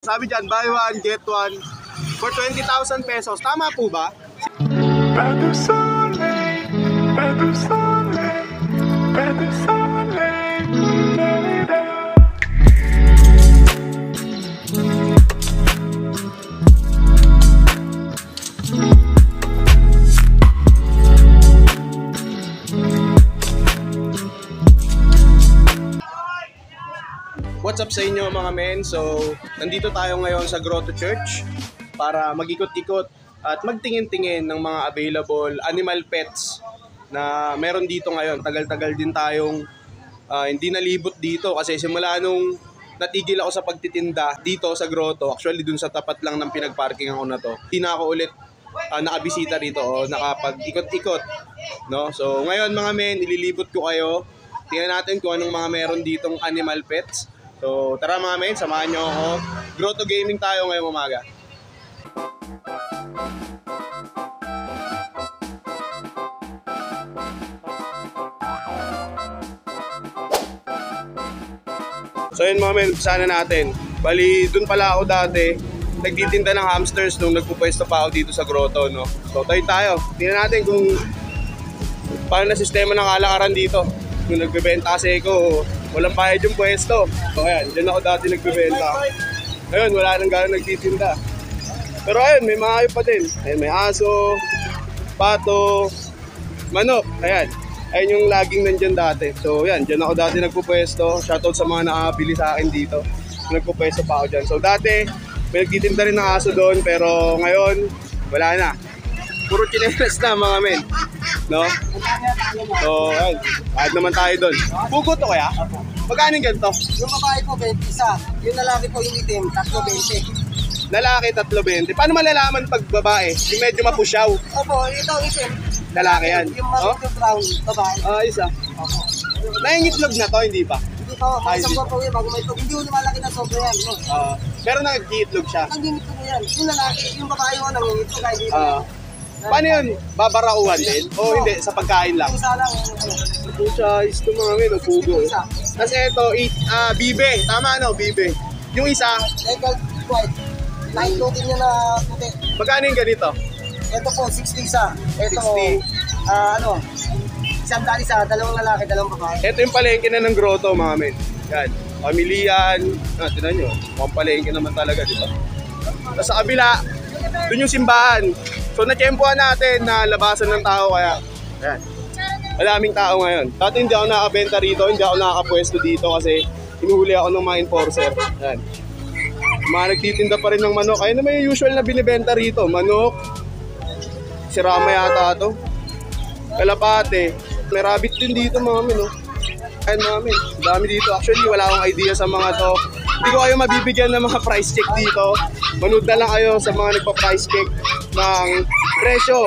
Sabi dyan, buy one, get one for 20,000 pesos. Tama po ba? Better someday, better someday, better someday, What's up sa inyo mga men? So, nandito tayo ngayon sa Grotto Church para magikot-ikot at magtingin-tingin ng mga available animal pets na meron dito ngayon. Tagal-tagal din tayong ah, hindi nalibot dito kasi simula nung natigil ako sa pagtitinda dito sa Grotto, actually dun sa tapat lang ng pinagparking ako na to, hindi na ako ulit ah, nakabisita dito o nakapag-ikot-ikot. No? So, ngayon mga men, ililibot ko kayo. Tingnan natin kung anong mga meron ditong animal pets. So, tara mga men, samahan nyo ako. Grotto Gaming tayo ngayong umaga. So yun mga men, sana natin. Bali, dun pala ako dati. Nagtitinda ng hamsters nung nagpupwesto pa ako dito sa grotto, no? So tayo tayo. Tingnan natin kung paano na sistema ng kalakaran dito. Nung nagbebenta kasi ako, walang bayad yung pwesto. So ayan, dyan ako dati nagbebenta. Ayun, wala nang gano'ng nagtitinda. Pero ayun, may mga pa din. Ayun, may aso, pato, manok. Ayan. Ayun yung laging nandyan dati. So yan, dyan ako dati nagpupwesto. Shoutout sa mga nakabili sa akin dito. Nagpupwesto pa ako dyan. So dati, may nagtitinda rin ng aso doon. Pero ngayon, wala na. Puro chinelas na mga men. No? So, ayun. Kahit naman tayo doon. Pugo to kaya? Magkano yung ganito? Yung babae 20 isa. Yung lalaki po yung itim, tatlo 20. Lalaki, tatlo 20. Paano malalaman pag babae? Yung medyo mapusyaw. Opo, ito ang itim. Lalaki yan. Yung Oh? maroon yung brown, babae. Ah, isa. Opo. Nangingitlog na to, hindi pa. Hindi po, Ay, isang di- buwan po yun, bago may itlog. Hindi ko lumalaki na sobra yan. No? Ah, pero nangigitlog siya. Ang ginito yan. Yung lalaki, yung babae mo nangingito kahit dito. Ah, paano yun? Babarauhan din? O hindi, sa pagkain lang? Ano, Pucha, is to mga men, pugo. yung isa. Tapos ito, it, ah, bibe. Tama no, bibe. Yung isa, Legal white. Light coating niya na puti. magkano yung ganito? Ito po, 60 isa. Ito, 60. ah, ano, isang daan isa, dalawang lalaki, dalawang babae. Ito yung palengke na ng grotto, mga men. Yan. Pamilihan. Ah, tinan nyo. Mukhang palengke naman talaga, di ba? Tapos sa kabila, dun yung simbahan. So, na-tsempohan natin na labasan ng tao kaya. Yan. Maraming tao ngayon. Dati hindi ako nakabenta rito, hindi ako nakakapwesto dito kasi hinuhuli ako ng mga enforcer. Yan. Mga nagtitinda pa rin ng manok. Ayun naman yung usual na binibenta rito. Manok. Sirama yata to. Kalapate. May rabbit din dito mga men, oh. Ayun mga men. Dami dito. Actually, wala akong idea sa mga to. Hindi ko kayo mabibigyan ng mga price check dito. Manood na lang kayo sa mga nagpa-price check ng presyo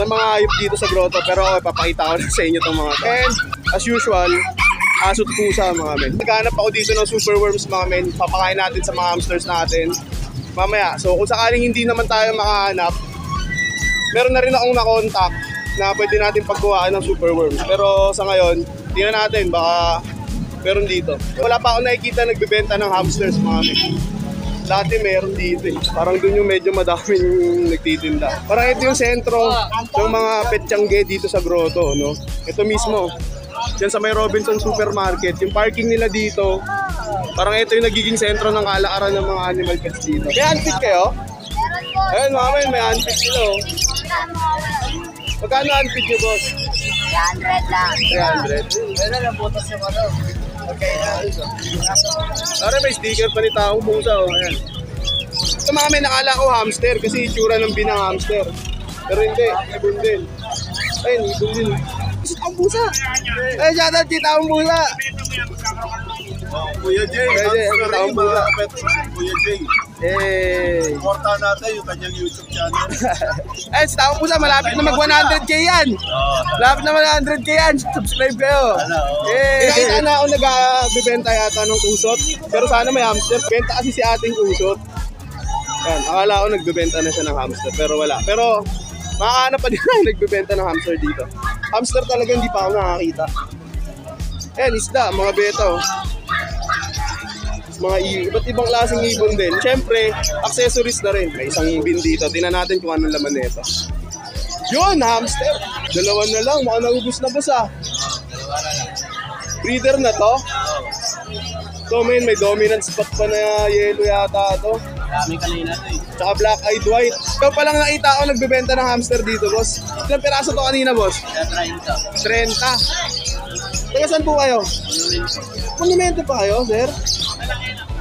ng mga hayop dito sa grotto. Pero okay, papakita ko sa inyo itong mga to. And, as usual, aso at pusa mga men. Naghanap ako dito ng super worms mga men. Papakain natin sa mga hamsters natin. Mamaya. So, kung sakaling hindi naman tayo makahanap, meron na rin akong na-contact na pwede natin pagkuhaan ng super worms. Pero sa ngayon, tingnan natin, baka meron dito. Wala pa ako nakikita nagbebenta ng hamsters, mga men. Dati meron dito eh. Parang dun yung medyo madami yung nagtitinda. Parang ito yung sentro ng mga petsyangge dito sa grotto, no? Ito mismo. Diyan sa may Robinson Supermarket. Yung parking nila dito, parang ito yung nagiging sentro ng kalakaran ng mga animal pets dito. May antik kayo? Ayun, mga men, may antik sila oh. Magkano unfit nyo, boss? 300 lang. 300. Meron ang butas yung ano. Pare, may sticker pa ni taong pusa, oh. Ayan. Ito mga may nakala ko hamster kasi itsura ng binang hamster. Pero hindi, ibon din. Ayun, ibon din. Kasi taong pusa. Ay, shoutout kay taong pusa. Kuya Jay, Kuya Jay, taong pusa. Kuya Jay, Eh. porta natin yung kanyang YouTube channel. Ay, sa taong pusa, malapit na mag 100k yan. Malapit na 100k yan. Subscribe kayo. Eh, nakita na ako nagbibenta yata ng kusot. Pero sana may hamster. Benta kasi si ating kusot. Yan, akala ko nagbebenta na siya ng hamster. Pero wala. Pero makakahanap pa din ako nagbebenta ng hamster dito. Hamster talaga hindi pa ako nakakita. Yan, isda, mga beta oh. Mga iba't ibang klaseng ibon din. Siyempre, accessories na rin. May isang bin dito. Tingnan natin kung anong laman nito. Yun, hamster. Dalawa na lang. Mukhang naubos na boss ah. Breeder na to? So, men, may dominant spot pa na yellow yata to. Dami kanina to eh. Tsaka black-eyed white. Ikaw pa lang nakita ako nagbebenta ng hamster dito, boss. Ilang piraso to kanina, boss? Kaya try ito. 30. Taga saan po kayo? Monumento pa kayo, sir?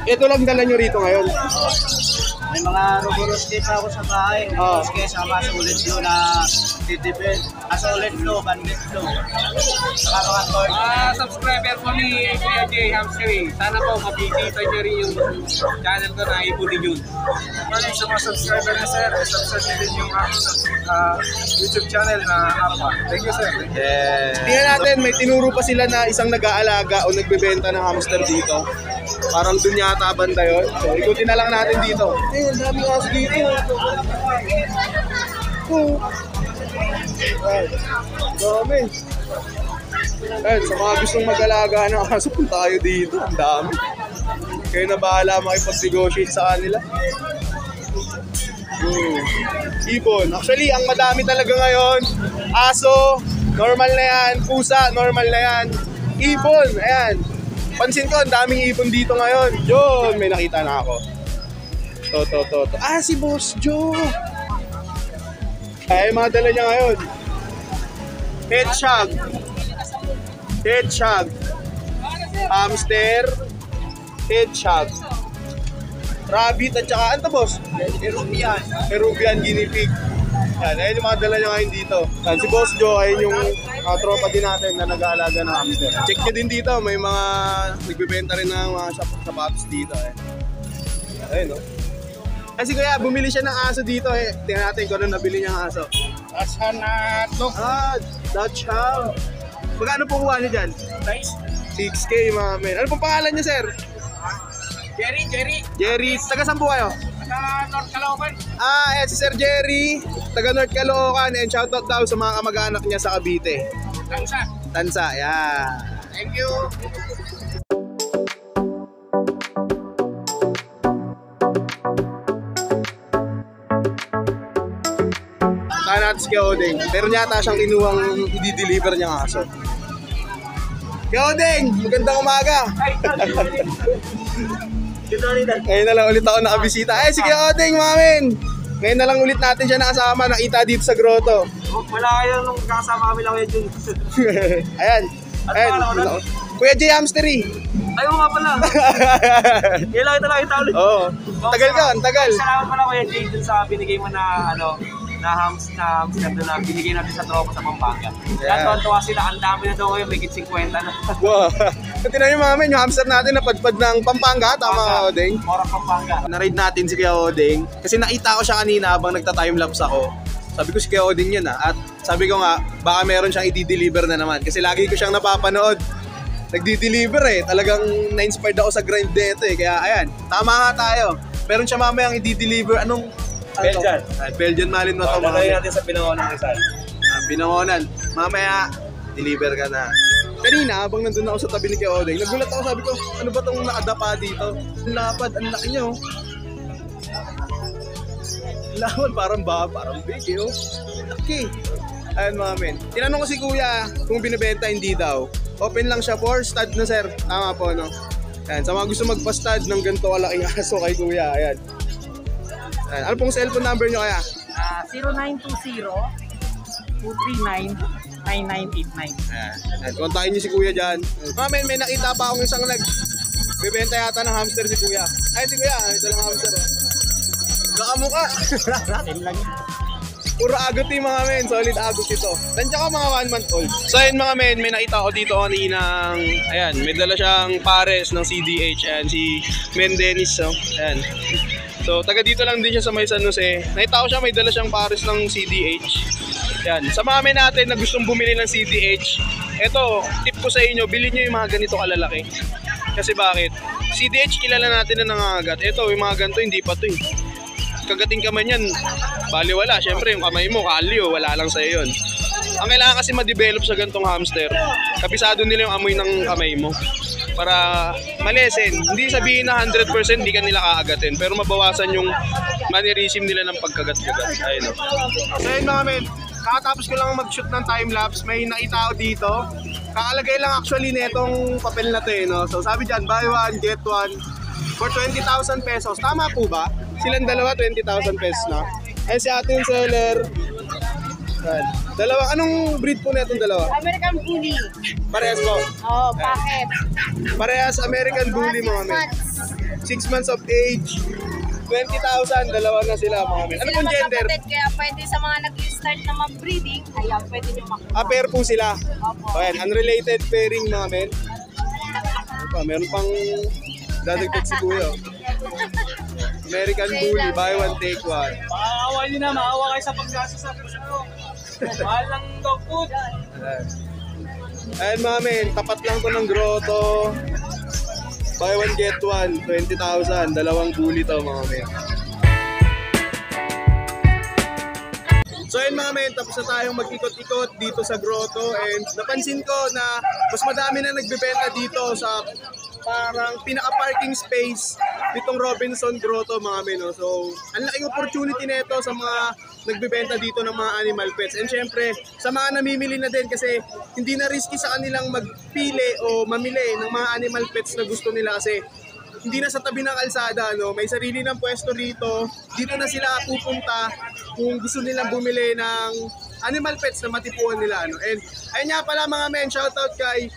Ito lang dala nyo rito ngayon. May mga ruburosti pa ako sa bahay. Oo. Tapos kaya sama sa ulit yun na Ah, sa ulit flow, bandit flow. Saka mga torch. Ah, subscriber ko ni Kuya J. Hamsteri. Sana po mabisita niyo rin yung channel ko na Ibuli Jun. Bali, sa mga subscriber na sir, subscribe niyo din yung aking ah, YouTube channel na Arpa. Thank you sir. You. Tingnan natin, may tinuro pa sila na isang nag-aalaga o nagbebenta ng hamster dito. Parang dun yata banda yun. So, ikutin na lang natin dito. Eh, ang dami aso dito. Oh. Ay, dami. Ayun, sa mga gustong mag-alaga ng aso, punta kayo dito. Ang dami. Kayo na bahala makipag-negotiate sa kanila. Hmm. Ibon. Actually, ang madami talaga ngayon, aso, normal na yan. Pusa, normal na yan. Ibon, ayan. Pansin ko, ang daming ibon dito ngayon. Yun, may nakita na ako. To, to, to, to. Ah, si Boss Joe. Ay, mga dala niya ngayon. Hedgehog. Hedgehog. Hamster. Hedgehog. Rabbit at saka, ano boss? Peruvian. Peruvian guinea pig. Yan, ayun yung mga dala niya ngayon dito. Yan, si Boss Joe, ayun yung uh, tropa din natin na nag-aalaga ng hamster. Check nyo din dito, may mga nagbibenta rin ng mga sap- sapatos dito. Eh. Ayun, no? Kasi kaya bumili siya ng aso dito eh. Tingnan natin kung ano nabili niyang aso. Asan na to? Ah, Dutch Hound. Magkano po kuha niyo dyan? Guys, 6K mga men. Ano pong pangalan niyo, sir? Jerry, Jerry. Jerry. Taga saan po kayo? North Caloocan. Ah, eh, si Sir Jerry. Taga North Caloocan. And shoutout daw sa mga kamag-anak niya sa Cavite. Tangsa. Tansa, yeah. Thank you. Si Kuya Odeng. Meron yata siyang kinuhang i-deliver niyang aso. Kuya Odeng, magandang umaga. Ngayon na lang ulit ako nakabisita. Eh, si Kuya Odeng, mamin. Ngayon na lang ulit natin siya nakasama, nakita dito sa grotto. Wala kayo nung kasama kami lang kayo dun. Ayan. Ayan. Kuya J. Hamstery. Ayaw nga pala. Kailan kita nakita ulit. Oo. Tagal ka, tagal. Salamat pala Kuya Jay dun sa binigay mo na ano na hams na hamster doon na binigay natin sa tropa sa Pampanga. Yeah. Yeah. tuwa sila, ang dami na daw ngayon, may 50 na. Wow. Tinan niyo mamin, yung hamster natin napadpad ng Pampanga. Tama ka, Odeng? Mora Pampanga. Na-ride natin si Kuya Odeng. Kasi nakita ko siya kanina habang nagta-timelapse ako. Sabi ko si Kuya Odeng yun ah. At sabi ko nga, baka meron siyang i-deliver na naman. Kasi lagi ko siyang napapanood. Nagdi-deliver eh. Talagang na-inspired ako sa grind nito eh. Kaya ayan, tama nga tayo. Meron siya mamayang i-deliver. Anong? Belgian. Ah, Belgian Malin mo to. Lalagay mga- natin sa pinangon ng Rizal. Ah, Binangonan. Mamaya, deliver ka na. Kanina, habang nandun ako sa tabi ni Kuya Odeng, nagulat ako, sabi ko, ano ba itong nakadapa dito? Ang lapad, ang laki niyo. Lawan, parang ba, parang big, eh, oh. Laki. Ayun mga men. Tinanong ko si Kuya kung binibenta, hindi daw. Open lang siya for stud na sir. Tama po, no? Ayan, sa mga gusto magpa-stud ng ganito kalaking aso kay Kuya, ayan. Ayan. Ano pong cellphone number nyo kaya? Ah, 0920-239-9989. Ayan. Ayan, kontakin niyo si Kuya dyan. Mga men, may nakita pa akong isang nag bibenta yata ng hamster si Kuya. Ay, si Kuya, ito lang hamster. Oh. Nakamuka. Puro agot yung mga men, solid agot ito. Tansya ka mga one month old. So ayun mga men, may nakita ko dito kaninang, ayan, may dala siyang pares ng CDH, ayan, si Men Dennis, oh. ayan. So taga dito lang din siya sa may San Jose. Nakita ko siya, may dala siyang pares ng CDH. Yan. Sa mga men natin na gustong bumili ng CDH, eto, tip ko sa inyo, bilhin nyo yung mga ganito kalalaki. Kasi bakit? CDH kilala natin na nangangagat. Ito, yung mga ganito, hindi pa to eh. Kagating ka man yan, bali wala. Siyempre, yung kamay mo, kalyo, wala lang sa'yo yun. Ang kailangan kasi ma-develop sa gantong hamster, kabisado nila yung amoy ng kamay mo. Para malesen. Hindi sabihin na 100% hindi ka nila kaagatin, pero mabawasan yung mannerism nila ng pagkagat-kagat. Ayun o. So yun mga men, kakatapos ko lang mag-shoot ng time-lapse, may nakita ako dito. Kakalagay lang actually nitong papel na to eh, no? So sabi dyan, buy one, get one for 20,000 pesos. Tama po ba? Silang dalawa, 20,000 pesos na. Eh si yung seller, Yan. Dalawa, anong breed po na itong dalawa? American Bully. Parehas po. Oh, bakit? Parehas American Bully mga men. 6 months of age, 20,000, dalawa na sila mga men. Ano pong gender? magkapatid, kaya pwede sa mga nag-start na mag-breeding, ayan, pwede nyo makuha. Ah, pair po sila. Opo. Ayan, unrelated pairing mga men. Pa, meron pang dadagdag si Kuya. American Bully, buy one, take one. Maawa nyo na, maawa kayo sa paggastos sa puso. Mahal ng dog food. Ayan. Ayan mga men, tapat lang to ng grotto. Buy one, get one, 20,000. Dalawang bully to mga men. So ayun mga men, tapos na tayong mag-ikot-ikot dito sa grotto and napansin ko na mas madami na nagbebenta dito sa parang pinaka-parking space nitong Robinson Grotto mga men. So, ang laking opportunity nito sa mga nagbebenta dito ng mga animal pets. And syempre, sa mga namimili na din kasi hindi na risky sa kanilang magpili o mamili ng mga animal pets na gusto nila kasi hindi na sa tabi ng kalsada, no? may sarili ng pwesto rito. Dito na sila pupunta kung gusto nilang bumili ng animal pets na matipuan nila. No? And ayun nga pala mga men, shoutout kay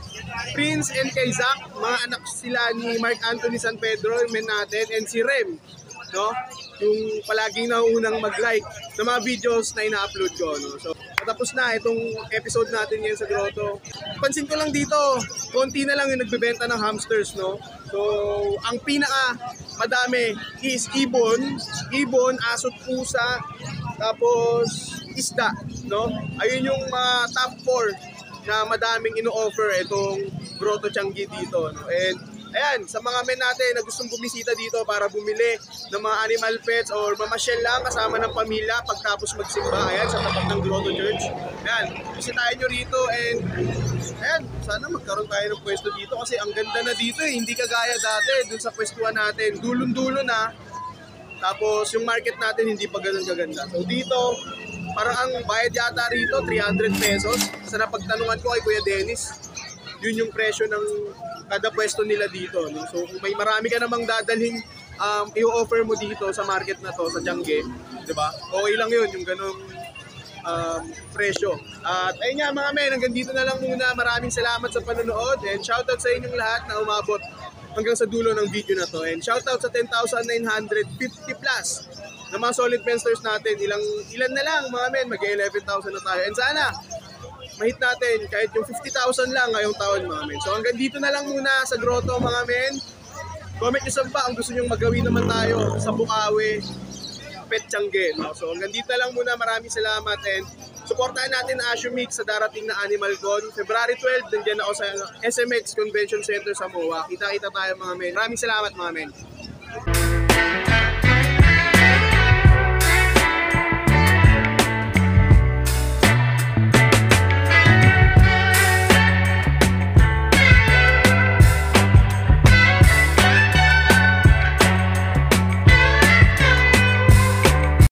Prince and kay Zach, mga anak sila ni Mark Anthony San Pedro, men natin, and si Rem, no? Yung palaging nauunang mag-like sa mga videos na ina-upload ko, no? So, tapos na itong episode natin ngayon sa Grotto. Pansin ko lang dito, konti na lang yung nagbebenta ng hamsters, no? So, ang pinaka madami is ibon, ibon, asot, pusa, tapos isda, no? Ayun yung mga top 4 na madaming ino-offer itong Grotto Changi dito. No? And ayan, sa mga men natin na gustong bumisita dito para bumili ng mga animal pets or mamasyal lang kasama ng pamilya pagtapos magsimba, ayan, sa tapat ng Grotto Church. Ayan, bisitahin nyo rito and ayan, sana magkaroon tayo ng pwesto dito kasi ang ganda na dito eh, hindi kagaya dati dun sa pwestuhan natin, dulon-dulo na, tapos yung market natin hindi pa ganun kaganda. So dito, parang ang bayad yata rito 300 pesos. Sa napagtanungan ko kay Kuya Dennis, yun yung presyo ng kada pwesto nila dito. No? So kung may marami ka namang dadalhin um, i-offer mo dito sa market na to, sa Tiangge, di ba? Okay lang yun, yung ganong um, presyo. At ayun nga mga men, hanggang dito na lang muna. Maraming salamat sa panonood and shoutout sa inyong lahat na umabot hanggang sa dulo ng video na to. And shoutout sa 10,950 plus na mga solid pensters natin. Ilang, ilan na lang mga men, mag-11,000 na tayo. And sana, mahit natin kahit yung 50,000 lang ngayong taon mga men. So hanggang dito na lang muna sa grotto mga men. Comment nyo sa ba kung gusto nyo magawin naman tayo sa Bukawi, Petchangge. No? So hanggang dito na lang muna. Maraming salamat and supportahan natin ang Asio Mix sa darating na Animal Con. February 12, nandiyan ako sa SMX Convention Center sa MOA. Kita-kita tayo mga men. Maraming salamat mga men.